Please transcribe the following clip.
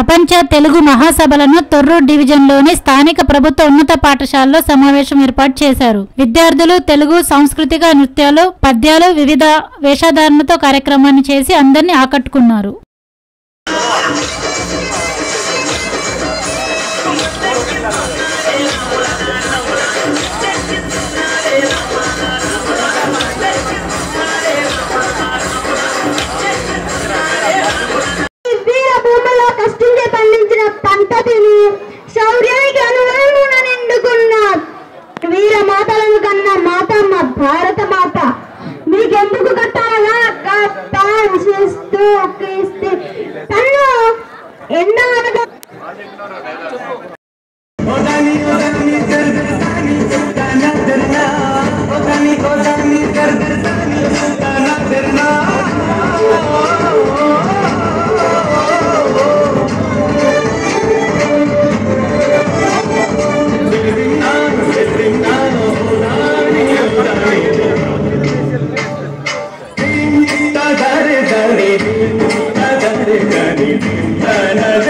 ప్రపంచ తెలుగు మహాసభలను తొర్రూర్ డివిజన్లోని స్థానిక ప్రభుత్వ ఉన్నత పాఠశాలలో సమావేశం ఏర్పాటు చేశారు. విద్యార్థులు తెలుగు సాంస్కృతిక నృత్యాలు పద్యాలు వివిధ వేషధారణతో కార్యక్రమాన్ని చేసి అందరినీ ఆకట్టుకున్నారు. సంతతిని శౌర్యానికి అనుగుణమున నిండుకున్న. వీర మాతలను కన్న మాతమ్మ భారత మాత. మీకెందుకు కట్టాలా? విశిస్తూ క్రీస్తు and